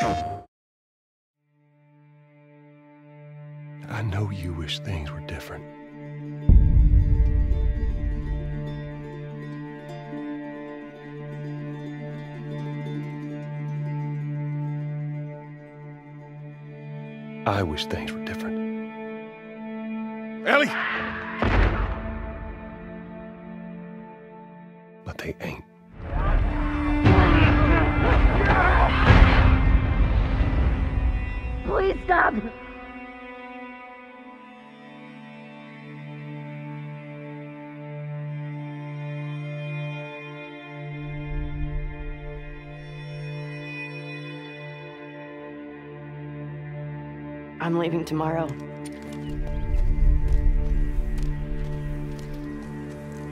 I know you wish things were different. I wish things were different. Ellie! But they ain't. Stop. I'm leaving tomorrow.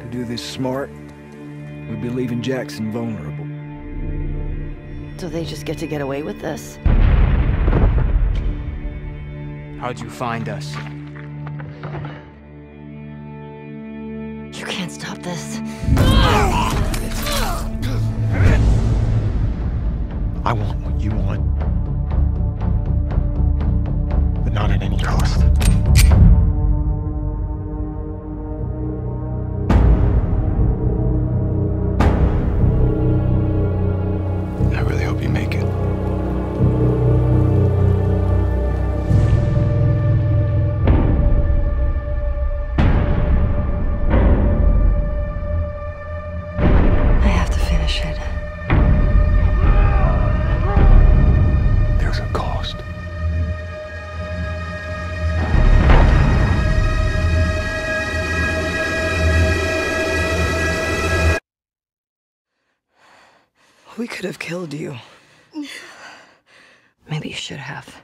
To do this smart, we'd be leaving Jackson vulnerable. So they just get to get away with this? How'd you find us? You can't stop this. I want what you want. But not at any cost. We could have killed you. Maybe you should have.